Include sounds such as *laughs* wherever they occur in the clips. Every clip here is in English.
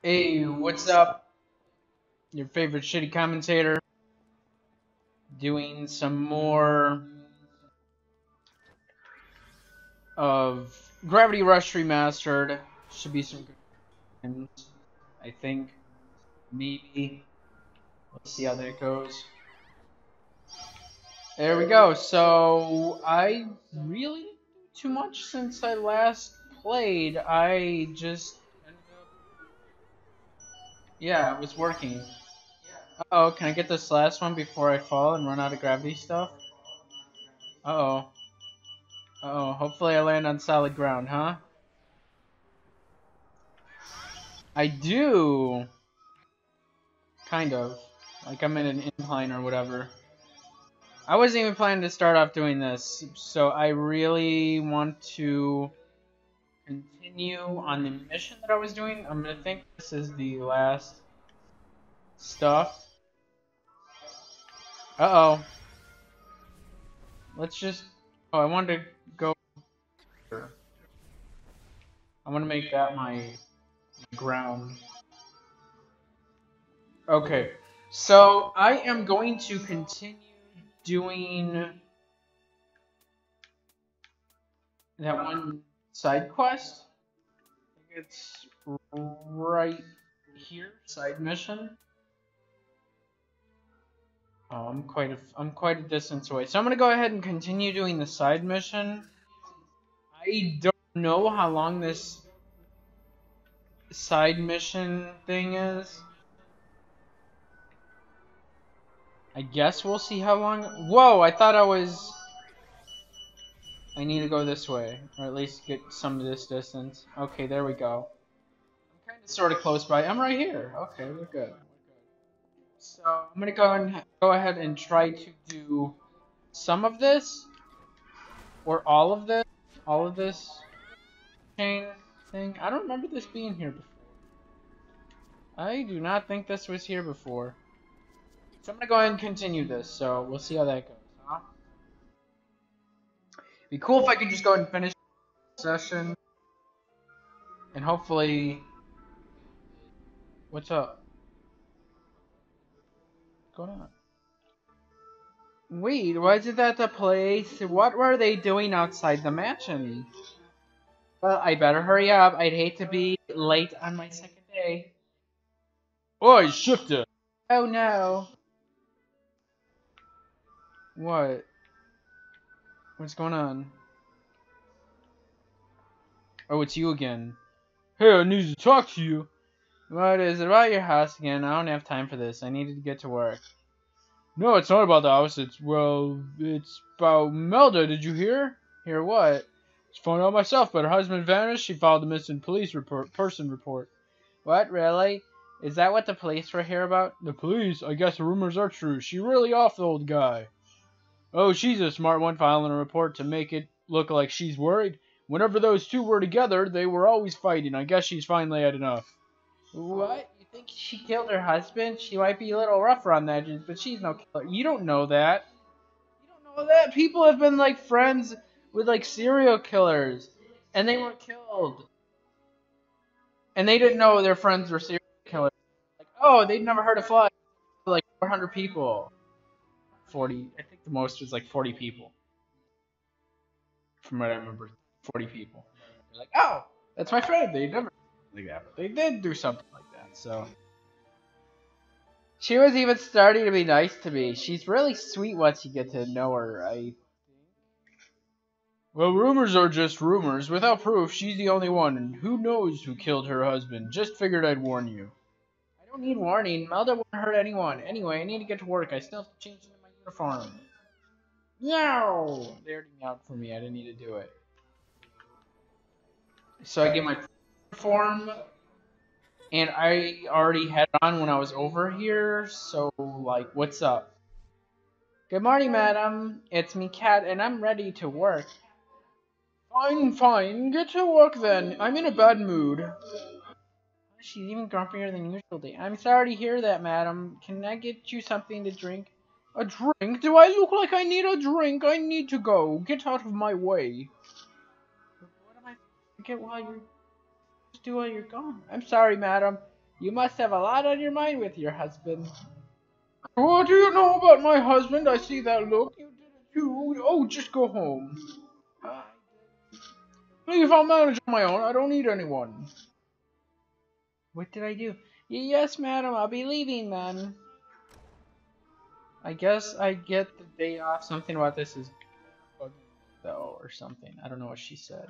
Hey, what's up? Your favorite shitty commentator doing some more of Gravity Rush Remastered. Should be some good times, I think. Maybe. Let's see how that goes. There we go. So, I really too much since I last played. I just Yeah, it was working. Uh oh, can I get this last one before I fall and run out of gravity stuff? Uh oh. Uh oh, hopefully I land on solid ground, huh? I do! Kind of. Like I'm in an incline or whatever. I wasn't even planning to start off doing this, so I really want to continue on the mission that I was doing. I'm gonna think this is the last stuff. Uh oh. Let's just. Oh, I wanted to go. I'm gonna make that my ground. Okay, so I am going to continue doing that one side quest. It's right here, side mission. Oh, I'm quite a I'm quite a distance away, so I'm gonna go ahead and continue doing the side mission. I don't know how long this side mission thing is. I guess we'll see how long. Whoa! I thought I was. I need to go this way, or at least get some of this distance. Okay, there we go. I'm kind of sort of close by. I'm right here. Okay, we're good. So I'm gonna go and go ahead and try to do some of this, or all of this, all of this chain thing. I don't remember this being here before. I do not think this was here before. So I'm gonna go ahead and continue this. So we'll see how that goes. Be cool if I could just go ahead and finish the session, and hopefully, what's up? What's going on? Wait, wasn't that the place? What were they doing outside the mansion? Well, I better hurry up. I'd hate to be late on my second day. Oi, shifter! Oh no. What? What's going on? Oh, it's you again. Hey, I need to talk to you. What is it about your house again? I don't have time for this. I needed to get to work. No, it's not about the house. It's, well, it's about Melda. Did you hear? Hear what? Just found out myself, but her husband vanished. She filed a missing police report, person report. What, really? Is that what the police were here about? The police? I guess the rumors are true. She really off the old guy. Oh, she's a smart one filing a report to make it look like she's worried. Whenever those two were together, they were always fighting. I guess she's finally had enough. What? You think she killed her husband? She might be a little rough around the edges, but she's no killer. You don't know that. You don't know that. People have been like friends with like serial killers, and they were killed. And they didn't know their friends were serial killers. Like, oh, they'd never heard of fly. Like 400 people. 40. I think the most was like 40 people. From what I remember, 40 people. They're like, oh, that's my friend. They never like that, but they did do something like that. So she was even starting to be nice to me. She's really sweet once you get to know her. I Well, rumors are just rumors. Without proof, she's the only one, and who knows who killed her husband. Just figured I'd warn you. I don't need warning. Melda won't hurt anyone. Anyway, I need to get to work. I still have to change into my uniform. No! They already out for me. I didn't need to do it. So I get my form, and I already had it on when I was over here. So, like, what's up? Good morning, madam. It's me, Kat, and I'm ready to work. Fine, fine. Get to work then. I'm in a bad mood. She's even grumpier than usual. Day. I'm sorry to hear that, madam. Can I get you something to drink? A drink? Do I look like I need a drink? I need to go. Get out of my way. What am I get while you're just do while you're gone? I'm sorry, madam. You must have a lot on your mind with your husband. What do you know about my husband? I see that look. You did it too. Oh, just go home. Leave, I'll manage on my own. I don't need anyone. What did I do? Yes, madam, I'll be leaving then. I guess I get the day off. Something about this is though, or something. I don't know what she said.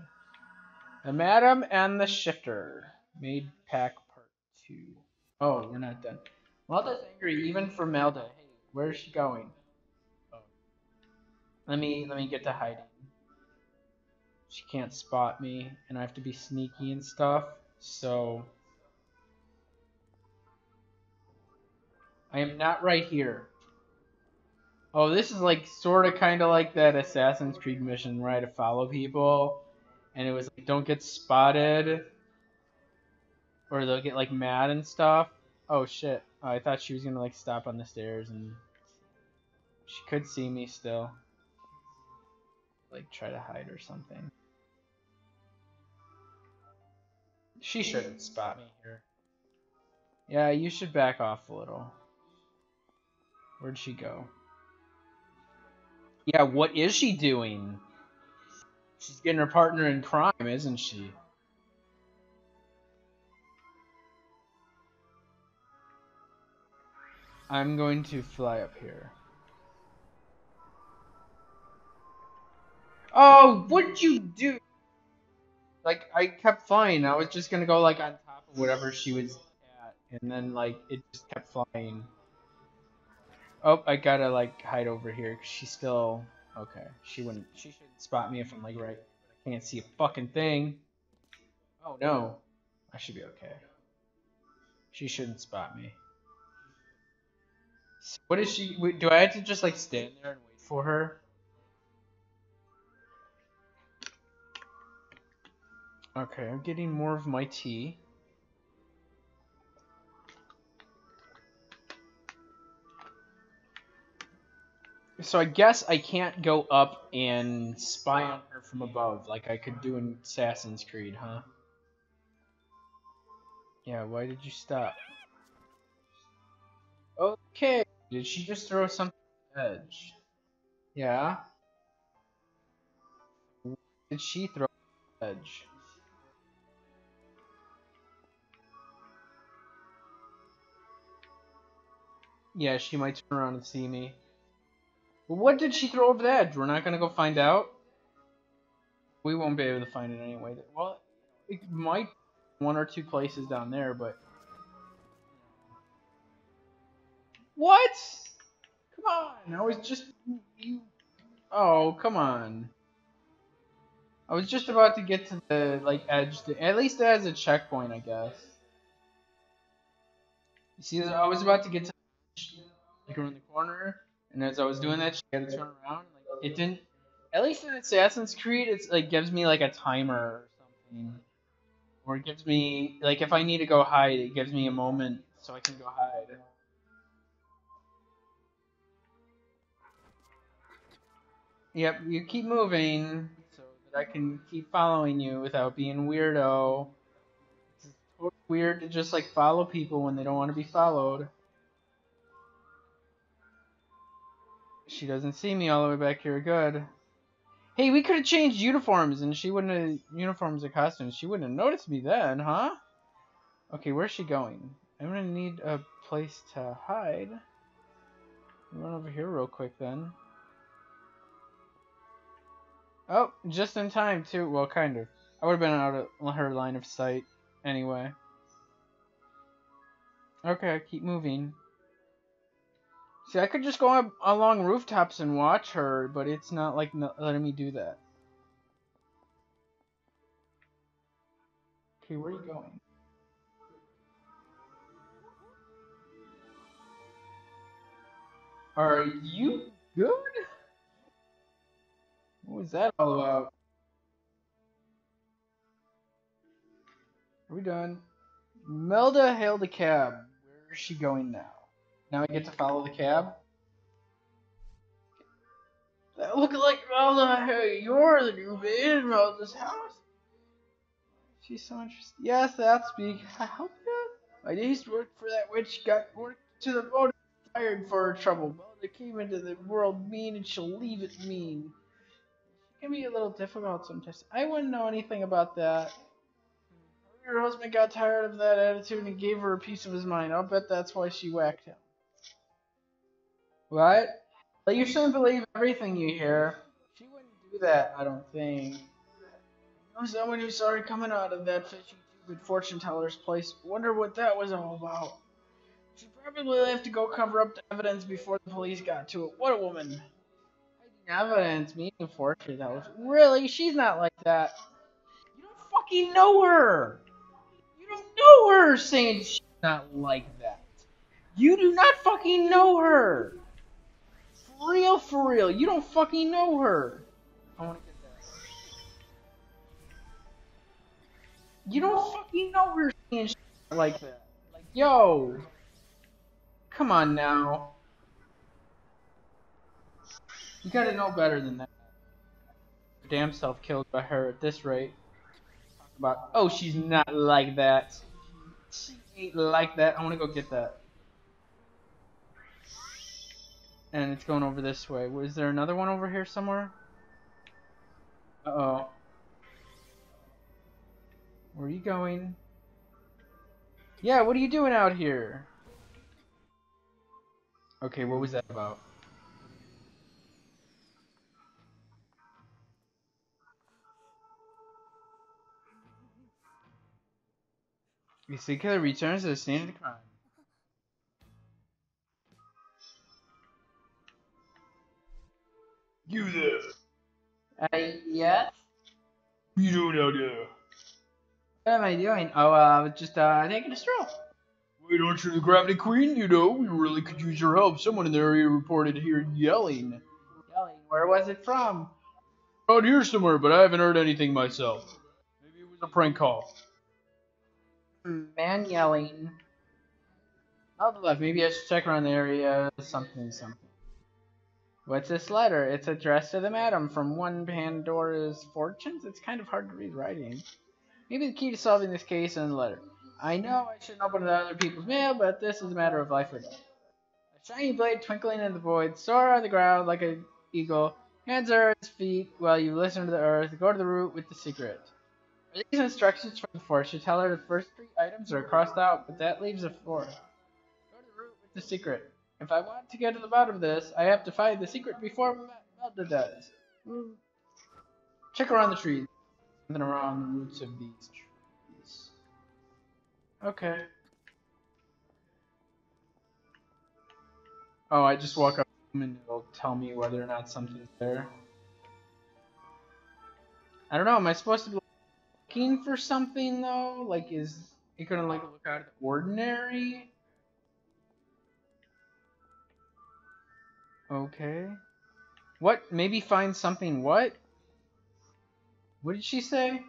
The Madam and the Shifter. Made pack part two. Oh, we're not done. Melda's angry even for Melda. Hey, where's she going? Oh. Let me let me get to hiding. She can't spot me, and I have to be sneaky and stuff. So I am not right here. Oh, this is like sort of kind of like that Assassin's Creed mission where I had to follow people, and it was like don't get spotted, or they'll get like mad and stuff. Oh shit! Oh, I thought she was gonna like stop on the stairs and she could see me still. Like try to hide or something. She shouldn't spot me here. Yeah, you should back off a little. Where'd she go? Yeah, what is she doing? She's getting her partner in crime, isn't she? I'm going to fly up here. Oh, what'd you do? Like, I kept flying. I was just gonna go, like, on top of whatever she was at. And then, like, it just kept flying. Oh, I gotta like hide over here because she's still okay. She wouldn't. She should spot me if I'm like right. I can't see a fucking thing. Oh no, I should be okay. She shouldn't spot me. So what is she? Do I have to just like stand there and wait for her? Okay, I'm getting more of my tea. So I guess I can't go up and spy on her from above like I could do in Assassin's Creed, huh? Yeah, why did you stop? Okay, did she just throw something edge? Yeah? Did she throw edge? Yeah, she might turn around and see me. What did she throw over the edge? We're not gonna go find out. We won't be able to find it anyway. Well, it might one or two places down there, but what? Come on! I was just you. Oh, come on! I was just about to get to the like edge. To, at least it has a checkpoint, I guess. You see, I was about to get to like around the corner. And as I was doing that, she had to turn around. Like it didn't. At least in Assassin's Creed, it's like gives me like a timer or something, or it gives me like if I need to go hide, it gives me a moment so I can go hide. Yep, you keep moving so that I can keep following you without being weirdo. It's weird to just like follow people when they don't want to be followed. She doesn't see me all the way back here. Good. Hey, we could have changed uniforms and she wouldn't have... Uniforms or costumes. She wouldn't have noticed me then, huh? Okay, where's she going? I'm gonna need a place to hide. Run over here real quick then. Oh, just in time too. Well, kind of. I would have been out of her line of sight anyway. Okay, keep moving. See, I could just go up along rooftops and watch her, but it's not like letting me do that. Okay, where are you going? Are you good? What was that all about? Are we done? Melda hailed a cab. Where is she going now? Now I get to follow the cab. That Look like Melda. Uh, hey, you're the new maid of this house. She's so interesting. Yes, that speak. I help you? My used to work for that witch, got worked to the bone, fired for her trouble. They came into the world mean, and she'll leave it mean. She can be a little difficult sometimes. I wouldn't know anything about that. Your husband got tired of that attitude and gave her a piece of his mind. I'll bet that's why she whacked him. What? But you shouldn't believe everything you hear. She wouldn't do that, I don't think. I know someone who saw her coming out of that fishing at fortune teller's place. Wonder what that was all about. She probably left to go cover up the evidence before the police got to it. What a woman. Evidence, me and fortune tellers. Really? She's not like that. You don't fucking know her. You don't know her saying she's not like that. You do not fucking know her. Real, for real. You don't fucking know her. I want to get that. You don't fucking know her shit like that. Like, yo. Come on now. You gotta know better than that. Damn self killed by her at this rate. Talk about, oh, she's not like that. She ain't like that. I wanna go get that. And it's going over this way. Was there another one over here somewhere? Uh oh. Where are you going? Yeah, what are you doing out here? Okay, what was that about? The returns to the scene of the crime. You there. Uh, yes? You doing out there? What am I doing? Oh, uh, I was just, uh, taking a stroll. Wait, aren't you the Gravity Queen? You know, we really could use your help. Someone in the area reported hearing yelling. Yelling. Where was it from? Around here somewhere, but I haven't heard anything myself. Maybe it was a prank call. Man yelling. On the left, maybe I should check around the area. Something, something. What's this letter? It's addressed to the madam from one Pandora's Fortunes? It's kind of hard to read writing. Maybe the key to solving this case is in the letter. I know I shouldn't open other people's mail, but this is a matter of life or death. A shiny blade twinkling in the void, soar on the ground like an eagle, hands are its feet while you listen to the earth, go to the root with the secret. Are these instructions from the fortune teller? The first three items are crossed out, but that leaves a fourth. Go to the root with the secret. If I want to get to the bottom of this, I have to find the secret before Melda does. Hmm. Check around the trees. Something around the roots of these trees. Okay. Oh, I just walk up and it'll tell me whether or not something's there. I don't know, am I supposed to be looking for something though? Like, is it gonna like look out of the ordinary? Okay. What? Maybe find something what? What did she say?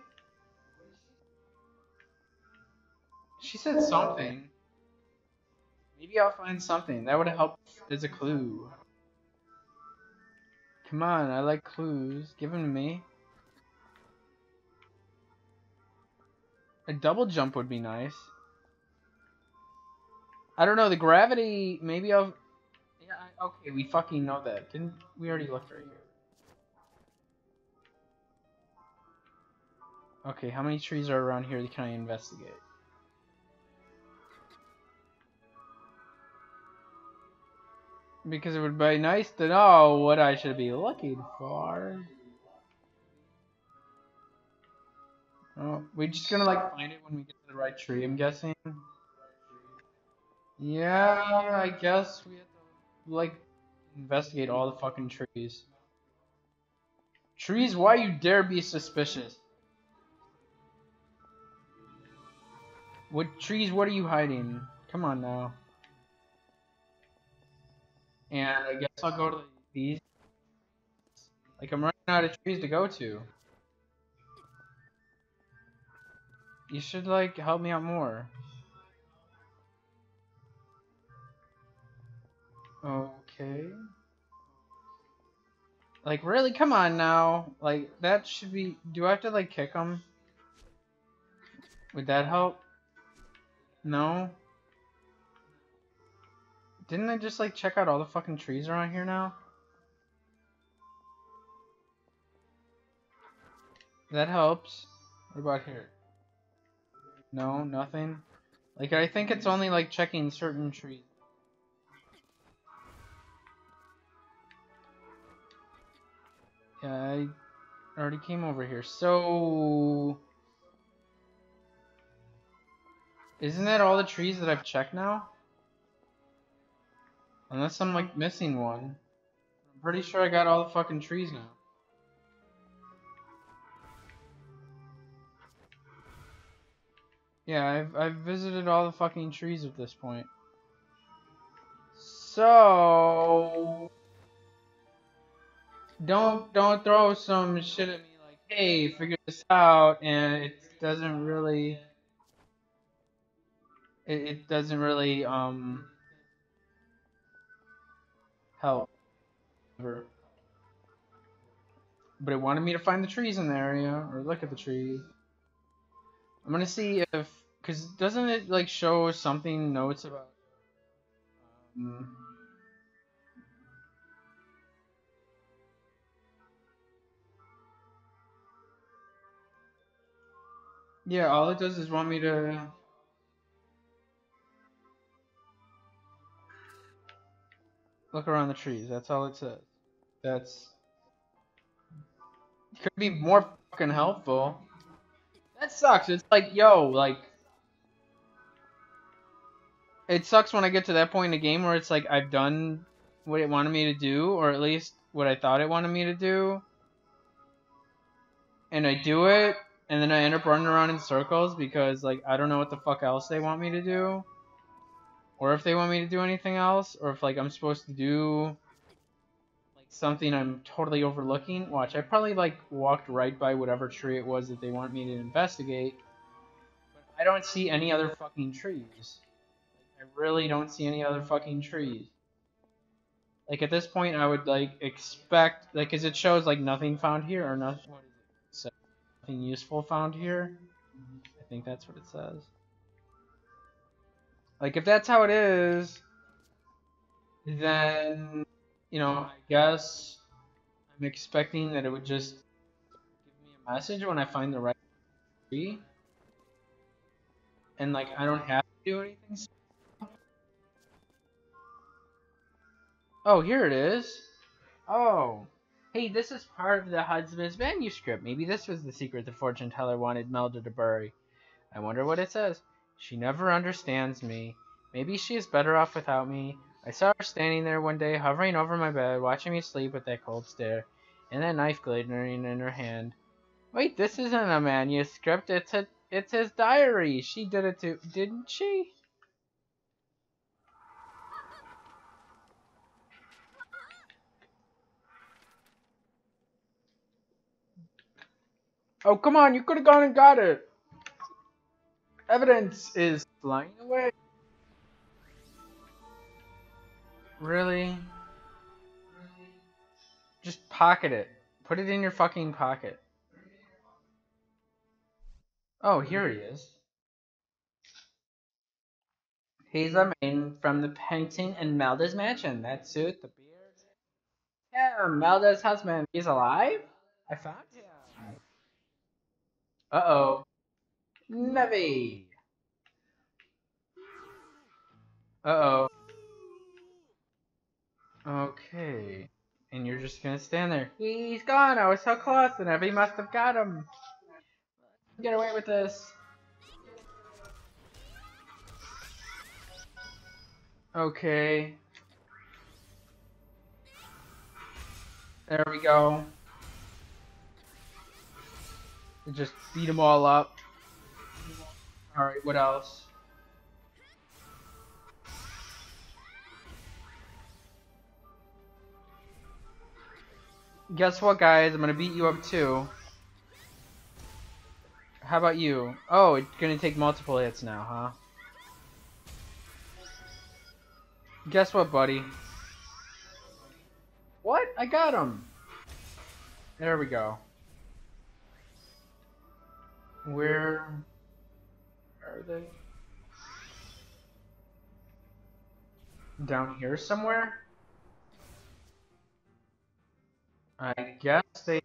She said something. Maybe I'll find something. That would help There's a clue. Come on, I like clues. Give them to me. A double jump would be nice. I don't know, the gravity, maybe I'll... Okay, we fucking know that. Didn't we already looked right here? Okay, how many trees are around here that can I investigate? Because it would be nice to know what I should be looking for. Oh, we're just gonna like find it when we get to the right tree, I'm guessing. Yeah, I guess we to like investigate all the fucking trees. Trees, why you dare be suspicious? What trees? What are you hiding? Come on now. And I guess I'll go to these. Like I'm running out of trees to go to. You should like help me out more. Okay. Like really? Come on now. Like that should be. Do I have to like kick them? Would that help? No? Didn't I just like check out all the fucking trees around here now? That helps. What about here? No, nothing. Like I think it's only like checking certain trees. I already came over here. So Isn't that all the trees that I've checked now? Unless I'm like missing one. I'm pretty sure I got all the fucking trees now. Yeah, I've, I've visited all the fucking trees at this point. So... Don't, don't throw some shit at me like, hey, figure this out, and it doesn't really... It, it doesn't really, um... Help. But it wanted me to find the trees in the area, or look at the trees. I'm gonna see if, cause doesn't it like show something notes about? Um, yeah, all it does is want me to. Look around the trees. That's all it says. That's could be more fucking helpful. That sucks. It's like, yo, like it sucks when I get to that point in the game where it's like I've done what it wanted me to do, or at least what I thought it wanted me to do, and I do it, and then I end up running around in circles because like I don't know what the fuck else they want me to do or if they want me to do anything else, or if like I'm supposed to do like something I'm totally overlooking. Watch, I probably like walked right by whatever tree it was that they want me to investigate. But I don't see any other fucking trees. I really don't see any other fucking trees. Like at this point, I would like expect like, cause it shows like nothing found here or nothing. Useful found here. I think that's what it says. Like, if that's how it is, then, you know, I guess I'm expecting that it would just give me a message when I find the right tree. And, like, I don't have to do anything. Oh, here it is. Oh. Hey, this is part of the Husband's manuscript. Maybe this was the secret the fortune teller wanted Melda to bury. I wonder what it says. She never understands me. Maybe she is better off without me. I saw her standing there one day, hovering over my bed, watching me sleep with that cold stare, and that knife glittering in her hand. Wait, this isn't a manuscript. It's a, it's his diary. She did it too, didn't she? Oh, come on, you could have gone and got it. Evidence is flying away. Really? Just pocket it. Put it in your fucking pocket. Oh, here he is. He's a man from the painting in Melda's mansion. That suit, the beard. Yeah, Melda's husband. He's alive? I found him. Uh-oh. Nevi. Uh-oh. Okay. And you're just gonna stand there. He's gone! I was so close and Nevi must have got him! Get away with this! Okay. There we go. Just beat them all up. Alright, what else? Guess what, guys? I'm gonna beat you up too. How about you? Oh, it's gonna take multiple hits now, huh? Guess what, buddy? What? I got him! There we go. Where are they? down here somewhere. I guess they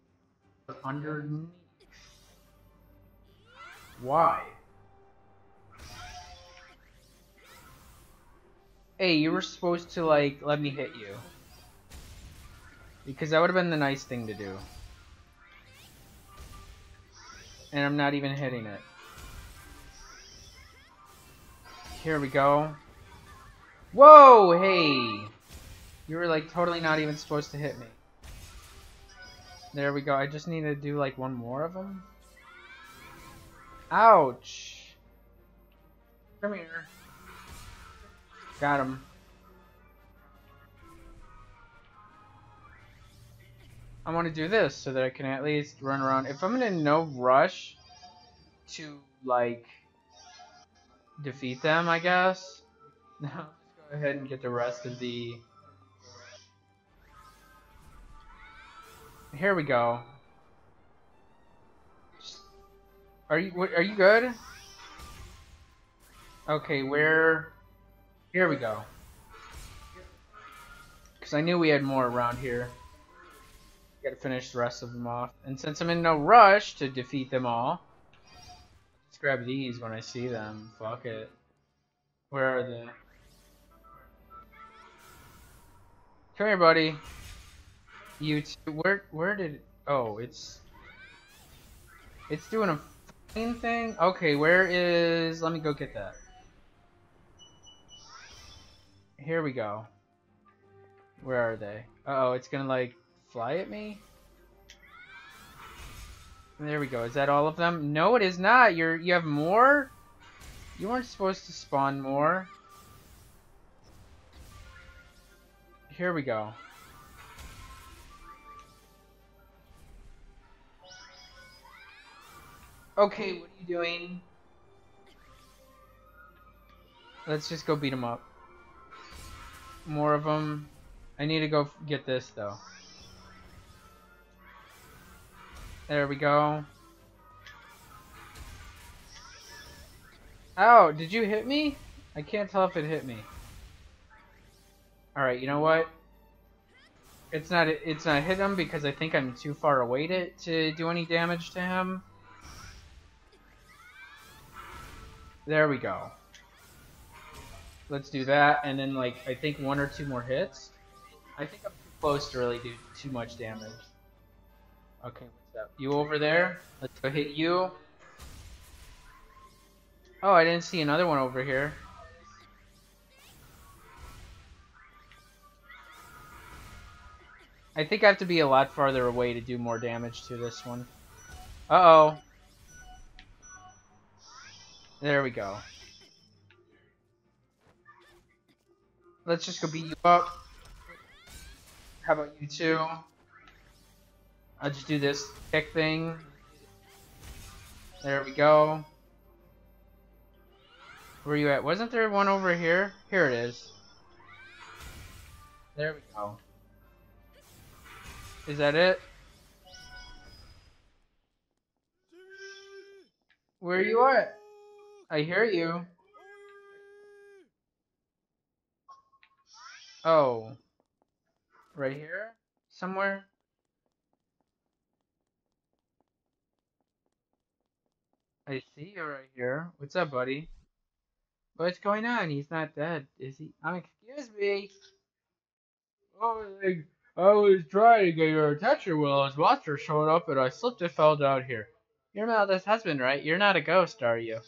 are underneath. Why? Hey, you were supposed to, like, let me hit you. Because that would have been the nice thing to do. And I'm not even hitting it. Here we go. Whoa, hey! You were, like, totally not even supposed to hit me. There we go. I just need to do, like, one more of them. Ouch! Come here. Got him. I want to do this so that I can at least run around. If I'm in no rush to, like, defeat them, I guess. Now, *laughs* let's go ahead and get the rest of the... Here we go. Are you, are you good? Okay, where... Here we go. Because I knew we had more around here. Gotta finish the rest of them off. And since I'm in no rush to defeat them all, let's grab these when I see them. Fuck it. Where are they? Come here, buddy. You two, where, where did, oh, it's, it's doing a thing? Okay, where is, let me go get that. Here we go. Where are they? Uh oh, it's gonna like fly at me? There we go. Is that all of them? No, it is not. You're you have more? You weren't supposed to spawn more. Here we go. Okay, what are you doing? Let's just go beat him up more of them. I need to go get this though. There we go. Oh, did you hit me? I can't tell if it hit me. Alright, you know what? It's not it's not hit him because I think I'm too far away to, to do any damage to him. There we go. Let's do that, and then like I think one or two more hits. I think I'm too close to really do too much damage. Okay? You over there? Let's go hit you. Oh, I didn't see another one over here. I think I have to be a lot farther away to do more damage to this one. Uh-oh. There we go. Let's just go beat you up. How about you two? I'll just do this kick thing. There we go. Where you at? Wasn't there one over here? Here it is. There we go. Is that it? Where are you at? I hear you. Oh. Right here? Somewhere? I see you right here. What's up, buddy? What's going on? He's not dead, is he? Um, excuse me. Oh, I was trying to get your attention when this monster showed up and I slipped and fell down here. You're Melda's husband, right? You're not a ghost, are you?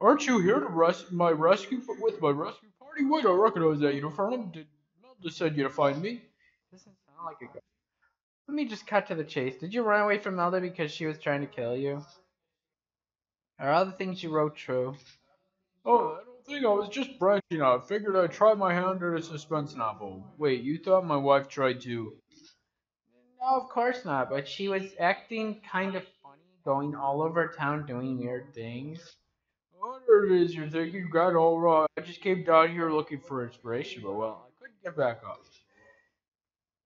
Aren't you here to res my rescue with my rescue party? Wait, I recognize that uniform. Did Melda send you to find me? Doesn't sound like a ghost. Let me just cut to the chase. Did you run away from Melda because she was trying to kill you? Are all the things you wrote true? Oh, I don't think I was just branching out. Figured I'd try my hand at a suspense novel. Wait, you thought my wife tried to... No, of course not, but she was acting kind of funny, going all over town doing weird things. Whatever it is you're thinking, you got all right. I just came down here looking for inspiration, but well, I couldn't get back up.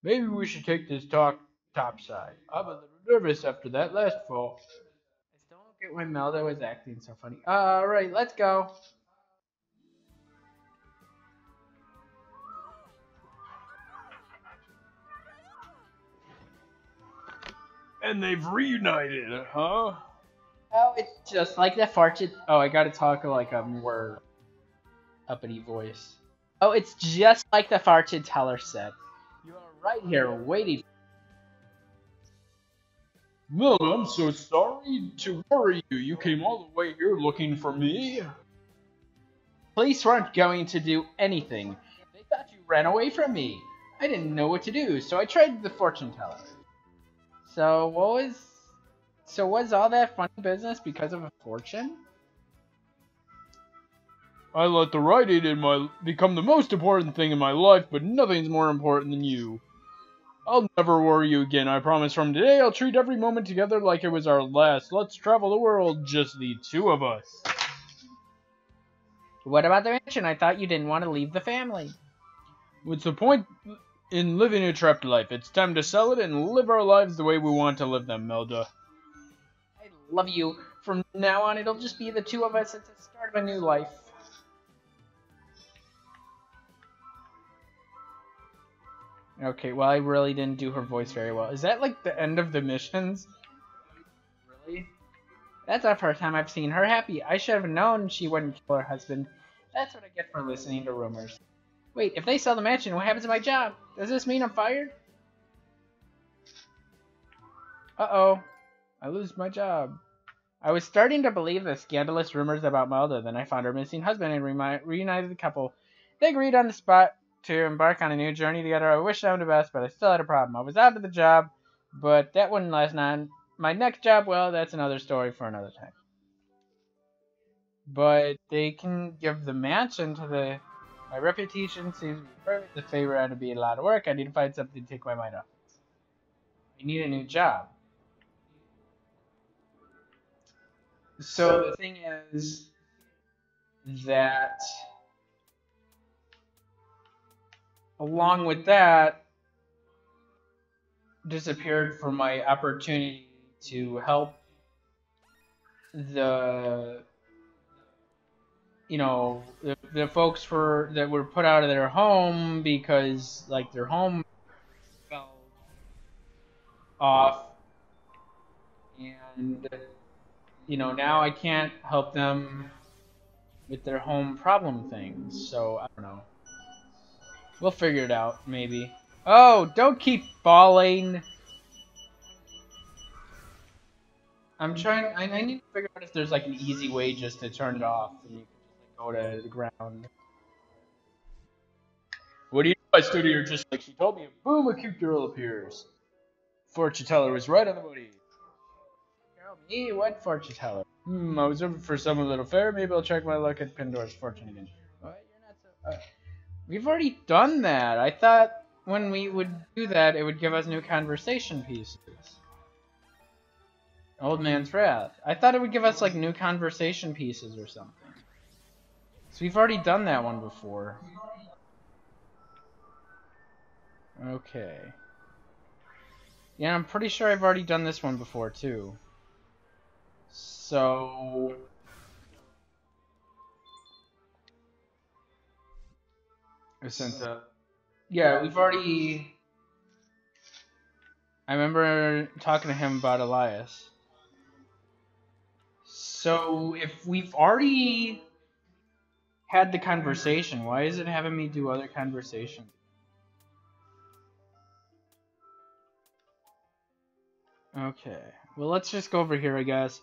Maybe we should take this talk topside. I was a little nervous after that last fall. I still don't get why Melda was acting so funny. Alright, let's go. And they've reunited, huh? Oh, it's just like the fortune. Oh, I gotta talk like a more uppity voice. Oh, it's just like the fortune teller said. You are right here waiting Melda, I'm so sorry to worry you. You came all the way here looking for me. Police weren't going to do anything. They thought you ran away from me. I didn't know what to do, so I tried the fortune teller. So what was so was all that funny business because of a fortune? I let the writing in my become the most important thing in my life, but nothing's more important than you. I'll never worry you again. I promise from today I'll treat every moment together like it was our last. Let's travel the world, just the two of us. What about the mansion? I thought you didn't want to leave the family. What's the point in living a trapped life? It's time to sell it and live our lives the way we want to live them, Melda. I love you. From now on, it'll just be the two of us at the start of a new life. Okay, well, I really didn't do her voice very well. Is that like the end of the missions? Really? That's the first time I've seen her happy. I should have known she wouldn't kill her husband. That's what I get for listening to rumors. Wait, if they sell the mansion, what happens to my job? Does this mean I'm fired? Uh-oh. I lose my job. I was starting to believe the scandalous rumors about Melda, then I found her missing husband and reunited the couple. They agreed on the spot to embark on a new journey together. I wish them the best, but I still had a problem. I was out of the job, but that wouldn't last long. My next job, well, that's another story for another time. But they can give the mansion to the. My reputation seems to be perfect. The favor had to be a lot of work. I need to find something to take my mind off. I need a new job. So the thing is that along with that, disappeared from my opportunity to help the you know the, the folks for that were put out of their home because like their home fell off. And you know now I can't help them with their home problem things. So I don't know We'll figure it out, maybe. Oh, don't keep falling. I'm trying. I, I, need to figure out if there's like an easy way just to turn it off and you can just go to the ground. What do you know? I stood here just like she told me, and boom, a cute girl appears. Fortune teller was right on the money. Tell me what fortune teller? Hmm, I was over for some little fair. Maybe I'll check my luck at Pandora's fortune again. You're not so. Uh, We've already done that. I thought when we would do that, it would give us new conversation pieces. Old Man's Wrath. I thought it would give us like new conversation pieces or something. So we've already done that one before. Okay. Yeah, I'm pretty sure I've already done this one before too. So... Ascenta. Yeah, we've already. I remember talking to him about Elias. So if we've already had the conversation, why is it having me do other conversations? Okay. Well, let's just go over here, I guess.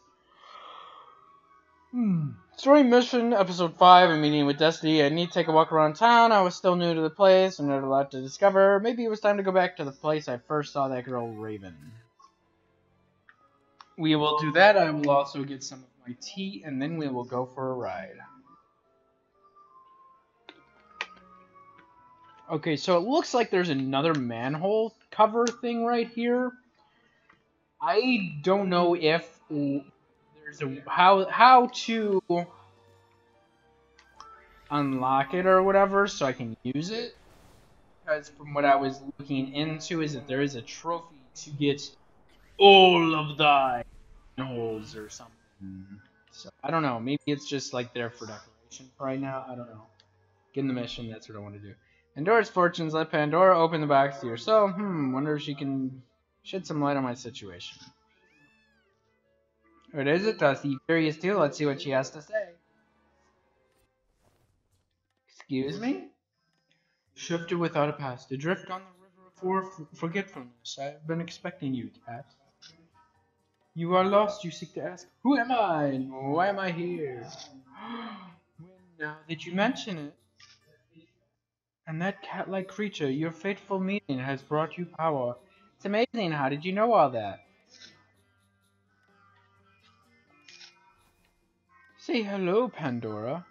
Hmm. Story mission, episode 5, a meeting with Destiny. I need to take a walk around town. I was still new to the place and had a lot to discover. Maybe it was time to go back to the place I first saw that girl, Raven. We will do that. I will also get some of my tea, and then we will go for a ride. Okay, so it looks like there's another manhole cover thing right here. I don't know if there's a how how to unlock it or whatever so I can use it. Because from what I was looking into is that there is a trophy to get all of the holes or something. So I don't know. Maybe it's just like there for decoration right now. I don't know. Get in the mission. That's what I want to do. Pandora's fortunes. Let Pandora open the box to her. So, hmm. Wonder if she can shed some light on my situation. What is it, Dusty? Curious too. Let's see what she has to say. Excuse me? Shifted without a past, adrift on the river of forgetfulness. I have been expecting you, Kat. You are lost, you seek to ask, Who am I, and why am I here? *gasps* now that you mention it, and that cat-like creature, your fateful meeting has brought you power. It's amazing, how did you know all that? Say hello, Pandora.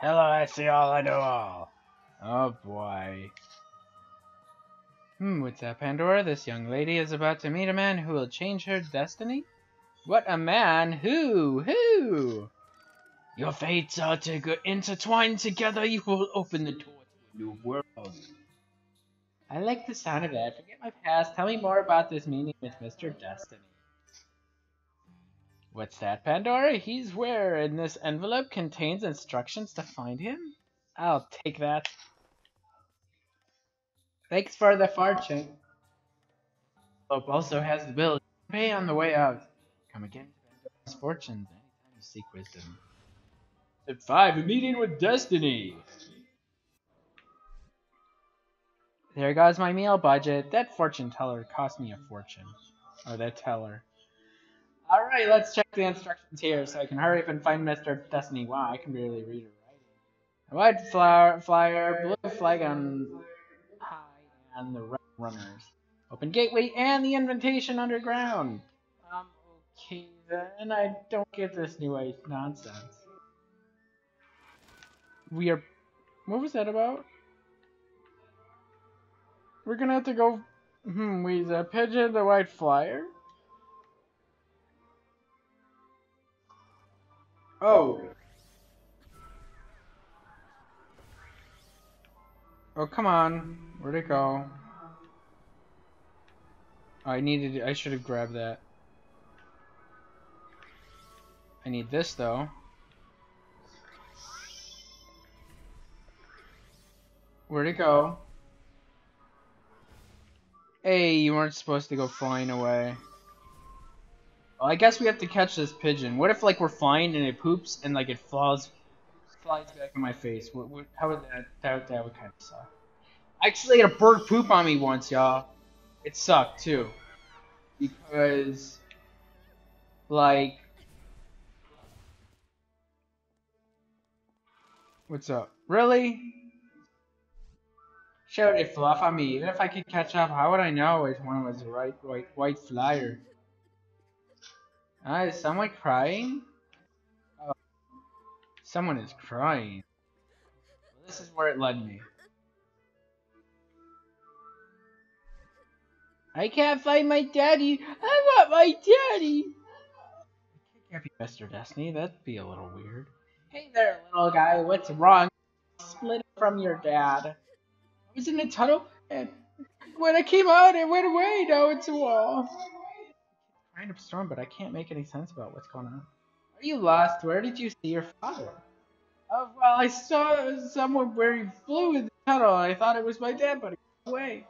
Hello, I see all, I know all. Oh boy. Hmm, what's that, Pandora? This young lady is about to meet a man who will change her destiny? What a man? Who? Who? Your fates are to go intertwined together. You will open the door to a new world. I like the sound of that. Forget my past. Tell me more about this meeting with Mr. Destiny. What's that, Pandora? He's where? And this envelope contains instructions to find him? I'll take that. Thanks for the fortune. Envelope also has the bill. Pay on the way out. Come again to Pandora's fortunes anytime you seek wisdom. Step 5. A meeting with Destiny. There goes my meal budget. That fortune teller cost me a fortune. Or that teller. Alright, let's check the instructions here so I can hurry up and find Mr. Destiny. Wow, I can barely read it A white flower, flyer, blue flag on high, and the red runners. Open gateway and the invitation underground. Um, okay then, I don't get this new age nonsense. We are... What was that about? We're gonna have to go... Hmm, we the pigeon, the white flyer? Oh. Oh, come on. Where'd it go? Oh, I needed, I should have grabbed that. I need this, though. Where'd it go? Hey, you weren't supposed to go flying away. Well, I guess we have to catch this pigeon. What if, like, we're flying and it poops and, like, it falls, flies back in my face? What, what, how would that, that, that would kind of suck. I actually had a bird poop on me once, y'all. It sucked, too. Because, like, what's up? Really? Show it fluff on me. Even if I could catch up, how would I know which one was the right white, white flyer? Ah, is someone crying? Oh, someone is crying. This is where it led me. I can't find my daddy. I want my daddy. I can't be Mr. Destiny. That'd be a little weird. Hey there, little guy. What's wrong? Split from your dad. I was in a tunnel, and when I came out, it went away. Now it's a wall kind of storm, but I can't make any sense about what's going on. Are you lost? Where did you see your father? Oh, well, I saw someone where he flew in the tunnel, and I thought it was my dad, but he got away.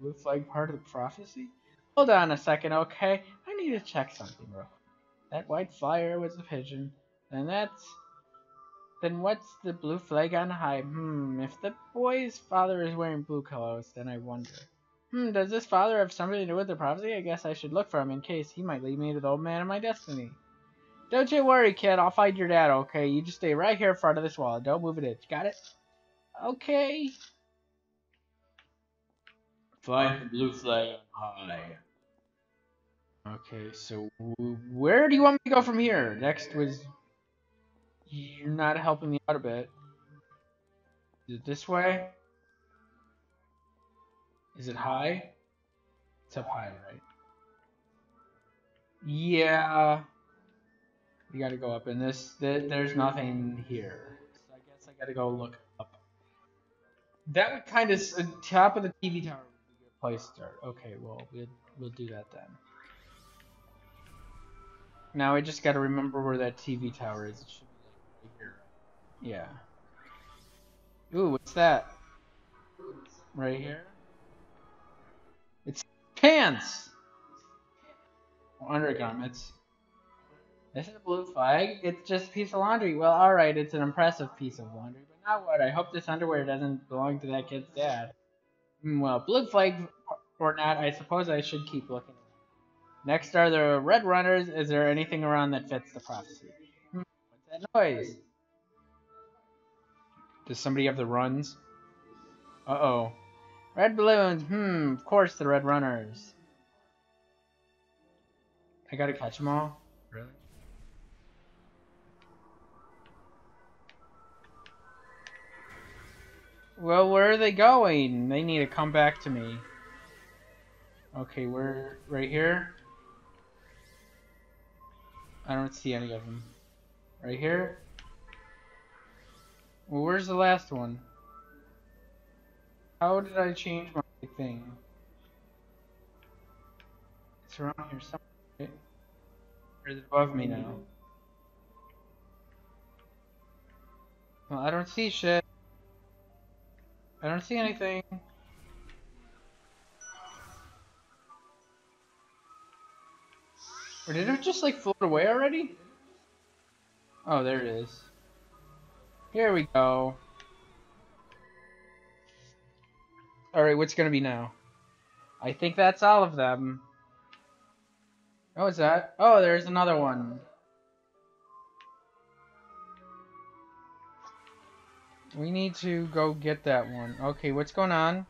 Blue flag part of the prophecy? Hold on a second, okay? I need to check something real That white flyer was a pigeon. Then that's... Then what's the blue flag on high? Hmm, if the boy's father is wearing blue clothes, then I wonder. Hmm, does this father have something to do with the prophecy? I guess I should look for him in case he might lead me to the old man of my destiny. Don't you worry, kid. I'll find your dad, okay? You just stay right here in front of this wall. Don't move an inch. Got it? Okay. Find the blue flag on high. Okay, so where do you want me to go from here? Next was... You're not helping me out a bit. Is it this way? Is it high? It's up high, right? Yeah. You gotta go up in this. Th there's nothing here. So I guess I gotta go look up. That would kind of uh, top of the TV tower would be a good place to start. Okay, well we'll we'll do that then. Now I just gotta remember where that TV tower is. It should be like right here. Yeah. Ooh, what's that? Right here? Pants! undergarments. This is a blue flag. It's just a piece of laundry. Well, alright, it's an impressive piece of laundry. But now what? I hope this underwear doesn't belong to that kid's dad. Hmm, Well, blue flag or not, I suppose I should keep looking. Next are the red runners. Is there anything around that fits the prophecy? Hmm, What's that noise? Does somebody have the runs? Uh oh. Red balloons. Hmm, of course the red runners. I gotta catch them all? Really? Well, where are they going? They need to come back to me. Okay, we're right here. I don't see any of them. Right here? Well, where's the last one? How did I change my thing? It's around here somewhere. right? Or is it above me now? Well, I don't see shit. I don't see anything. Or did it just like float away already? Oh, there it is. Here we go. Alright, what's gonna be now? I think that's all of them. Oh, is that? Oh, there's another one. We need to go get that one. Okay, what's going on?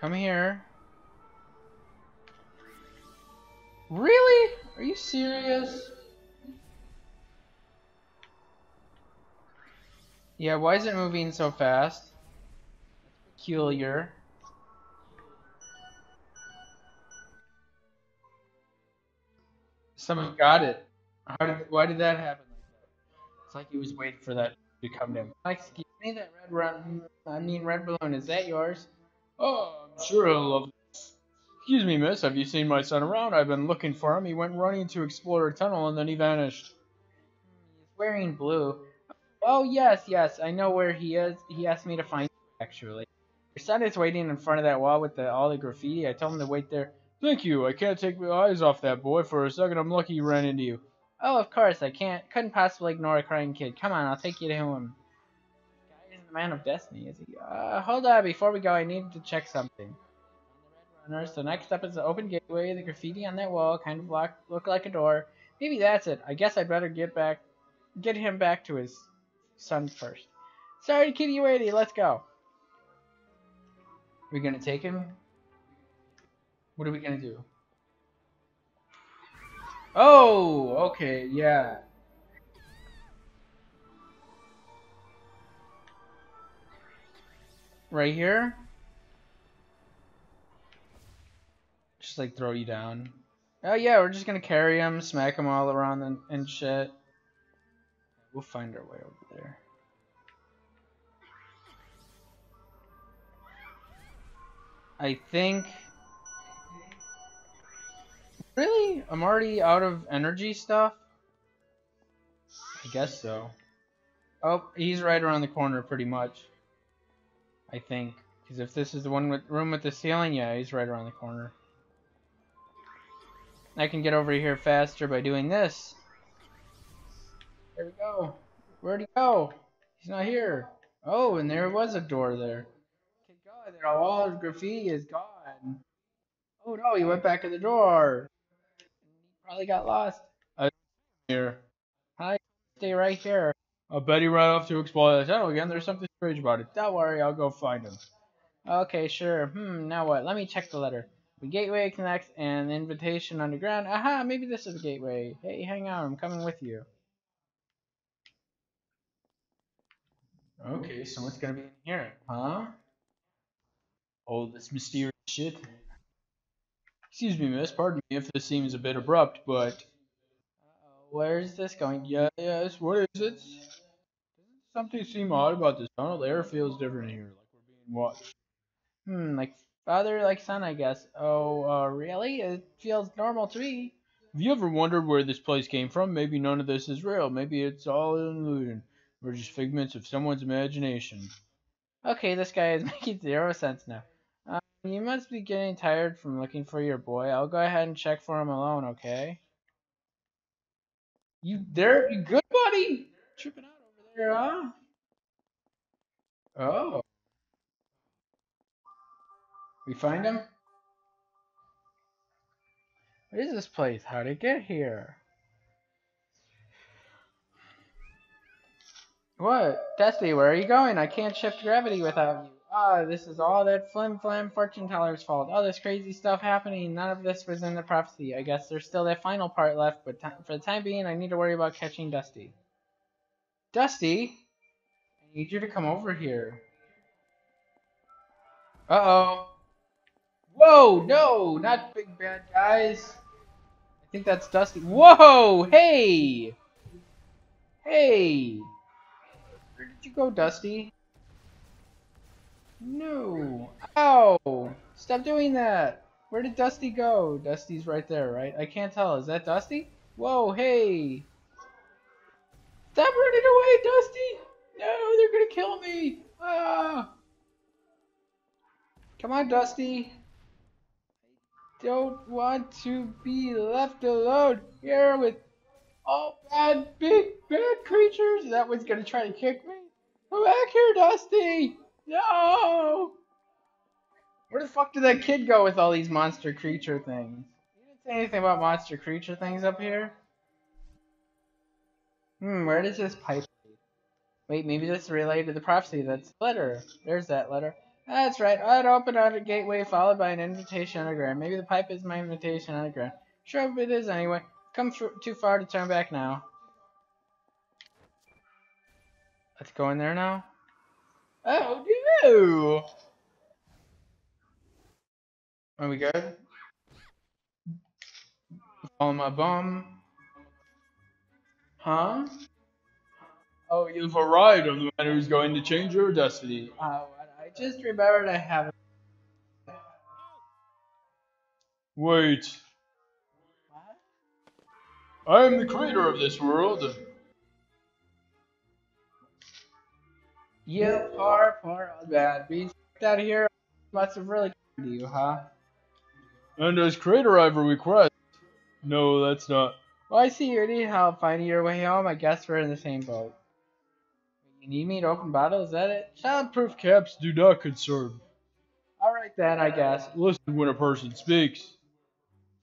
Come here. Really? Are you serious? Yeah, why is it moving so fast? Peculiar. Someone got it. How did, why did that happen like that? It's like he was waiting for that to come to him. Excuse me, that red run, I mean red balloon, is that yours? Oh, I'm sure he'll love this. Excuse me, miss, have you seen my son around? I've been looking for him. He went running to explore a tunnel and then he vanished. He's wearing blue. Oh yes, yes, I know where he is. He asked me to find you, actually. Is waiting in front of that wall with the, all the graffiti. I told him to wait there. Thank you. I can't take my eyes off that boy for a second. I'm lucky he ran into you. Oh, of course, I can't. Couldn't possibly ignore a crying kid. Come on, I'll take you to him. Guy is the man of destiny, is he? Uh, hold on. Before we go, I need to check something. So next up is the open gateway. The graffiti on that wall kind of look, look like a door. Maybe that's it. I guess I'd better get back, get him back to his son first. Sorry to keep you waiting. Let's go. We gonna take him? What are we gonna do? Oh, okay, yeah. Right here? Just like throw you down. Oh yeah, we're just gonna carry him, smack him all around and, and shit. We'll find our way over there. I think... Really? I'm already out of energy stuff? I guess so. Oh, he's right around the corner pretty much. I think. Because if this is the one with room with the ceiling, yeah, he's right around the corner. I can get over here faster by doing this. There we go. Where'd he go? He's not here. Oh, and there was a door there. Okay, God, there all the graffiti is gone. Oh no, he went back to the door. He probably got lost. Here. Hi, stay right here. I bet he ran off to explore the tunnel again. There's something strange about it. Don't worry, I'll go find him. Okay, sure. Hmm, now what? Let me check the letter. The gateway connects and invitation underground. Aha, maybe this is the gateway. Hey, hang on, I'm coming with you. Okay, so what's gonna be in here? Huh? All this mysterious shit. Excuse me, miss. Pardon me if this seems a bit abrupt, but where's this going? yeah, yes. What is it? Something seem odd about this tunnel? The air feels different here, like we're being watched. Hmm, like father, like son, I guess. Oh, uh, really? It feels normal to me. Have you ever wondered where this place came from? Maybe none of this is real. Maybe it's all an illusion. We're just figments of someone's imagination. Okay, this guy is *laughs* making zero sense now. You must be getting tired from looking for your boy. I'll go ahead and check for him alone, okay? You there? You good, buddy? Tripping out over there, huh? Oh. We find him? What is this place? How'd it get here? What? Dusty, where are you going? I can't shift gravity without you. Ah, this is all that flim flam fortune teller's fault. All this crazy stuff happening. None of this was in the prophecy. I guess there's still that final part left, but for the time being, I need to worry about catching Dusty. Dusty? I need you to come over here. Uh-oh. Whoa, no, not big bad guys. I think that's Dusty. Whoa, hey! Hey! Where did you go, Dusty? No. Ow! Stop doing that! Where did Dusty go? Dusty's right there, right? I can't tell. Is that Dusty? Whoa, hey! Stop running away, Dusty! No, they're gonna kill me! Ah! Come on, Dusty! I don't want to be left alone here with all bad, big, bad creatures. That one's gonna try to kick me. Come back here, Dusty! No! Where the fuck did that kid go with all these monster creature things? You didn't say anything about monster creature things up here? Hmm, where does this pipe lead? Wait, maybe this is related to the prophecy. That's the letter. There's that letter. That's right. I'd open out a gateway followed by an invitation underground. Maybe the pipe is my invitation underground. Sure, it is anyway. Come too far to turn back now. Let's go in there now. Oh, no! Are we good? Follow my bum. Huh? Oh, you've arrived on the man who's going to change your destiny. Oh, I just remembered I haven't. Wait. What? I am the creator of this world. You poor, poor old man. Being out of here must have really to you, huh? And as creator, I've a request. No, that's not. Well, I see you need help finding your way home. I guess we're in the same boat. You need me to open battle? Is that it? Soundproof caps do not concern. Alright then, I guess. Listen when a person speaks.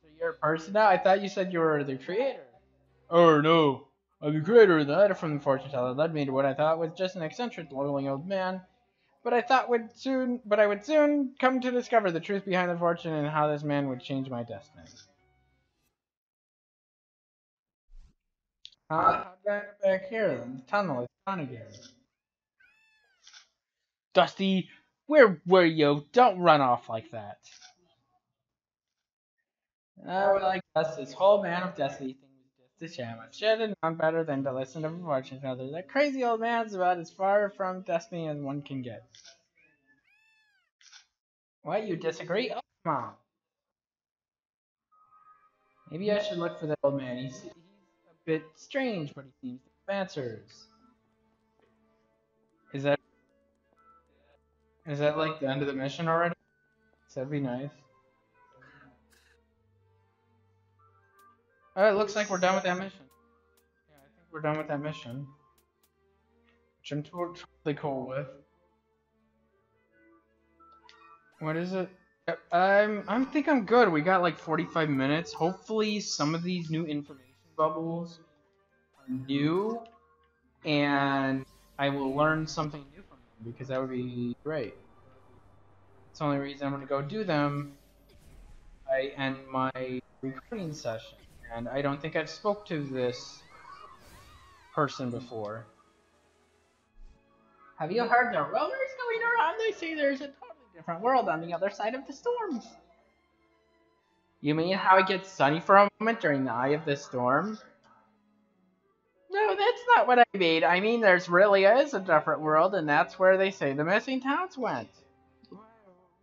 So you're a person now? I thought you said you were the creator. Oh no. I'm the creator The letter from the fortune teller led me to what I thought was just an eccentric, lonely old man. But I thought would soon, but I would soon come to discover the truth behind the fortune and how this man would change my destiny. Ah, Get back here? The tunnel is gone again. Dusty, where were you? Don't run off like that. Ah, well, I guess this whole man of destiny thing was just a sham. I should better than to listen to fortune teller. That crazy old man's about as far from destiny as one can get. What, you disagree? Oh, come on. Maybe I should look for the old man. He's, he's a bit strange, but he seems to have answers. Is that is that like the end of the mission already? That'd be nice. It looks like we're done with that mission. Yeah, I think we're done with that mission. Which I'm totally cool with. What is it? I'm I'm think I'm good. We got like 45 minutes. Hopefully some of these new information bubbles are new and I will learn something new from them because that would be great. It's the only reason I'm going to go do them. I end my recording session, and I don't think I've spoke to this person before. Have you heard the rumors going around? They say there's a totally different world on the other side of the storms. You mean how it gets sunny for a moment during the eye of the storm? No, that's not what I mean. I mean, there's really is a different world, and that's where they say the missing towns went.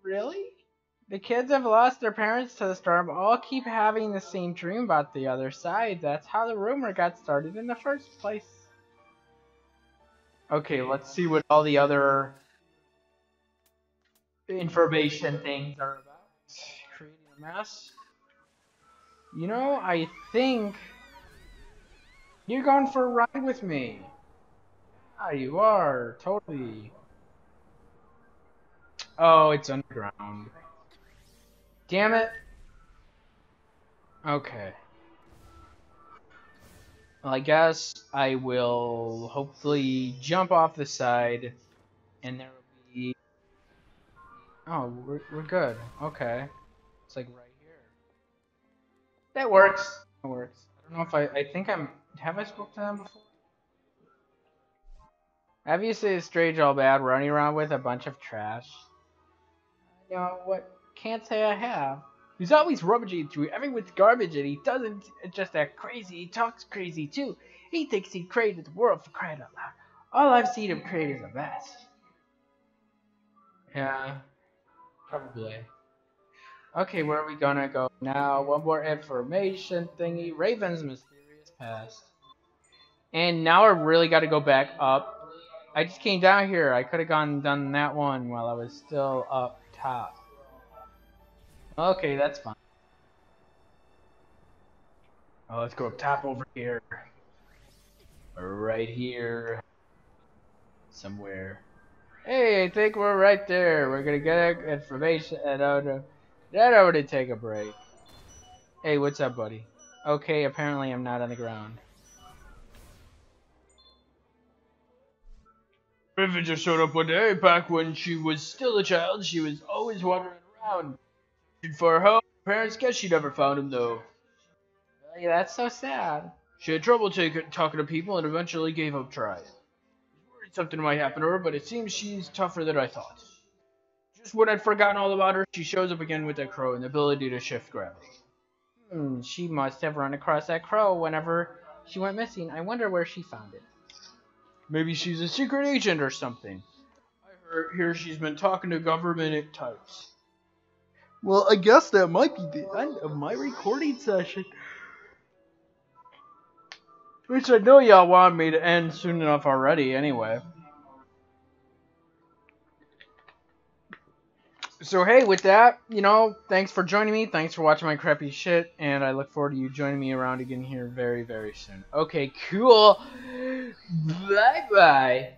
Really? The kids have lost their parents to the storm, all keep having the same dream about the other side. That's how the rumor got started in the first place. Okay, let's see what all the other information things are about. Creating a mess. You know, I think you're going for a ride with me. Ah, you are, totally. Oh, it's underground. Damn it. Okay. Well, I guess I will hopefully jump off the side, and there will be... Oh, we're, we're good. Okay. It's like right here. That works. That works. I don't know if I... I think I'm... Have I spoke to them before? Obviously, it's strange all bad running around with a bunch of trash. You know what? Can't say I have. He's always rummaging through everyone's garbage, and he doesn't just act crazy, he talks crazy too. He thinks he created the world for crying out loud. All I've seen him create is a mess. Yeah, probably. Okay, where are we gonna go now? One more information thingy. Raven's mysterious past. And now I really gotta go back up. I just came down here. I could have gone and done that one while I was still up top. Okay, that's fine. Oh, let's go up top over here. Right here. Somewhere. Hey, I think we're right there. We're gonna get information and uh, that already take a break. Hey, what's up, buddy? Okay, apparently I'm not on the ground. Raven just showed up one day, back when she was still a child. She was always wandering around for her home. Parents guess she never found him though. Yeah, that's so sad. She had trouble talking to people and eventually gave up trying. Worried something might happen to her, but it seems she's tougher than I thought. Just when I'd forgotten all about her, she shows up again with that crow and the ability to shift gravity. Hmm, she must have run across that crow whenever she went missing. I wonder where she found it. Maybe she's a secret agent or something. I heard, hear she's been talking to government types. Well, I guess that might be the end of my recording session. Which I know y'all want me to end soon enough already, anyway. So hey, with that, you know, thanks for joining me. Thanks for watching my crappy shit, and I look forward to you joining me around again here very, very soon. Okay, cool. Bye bye.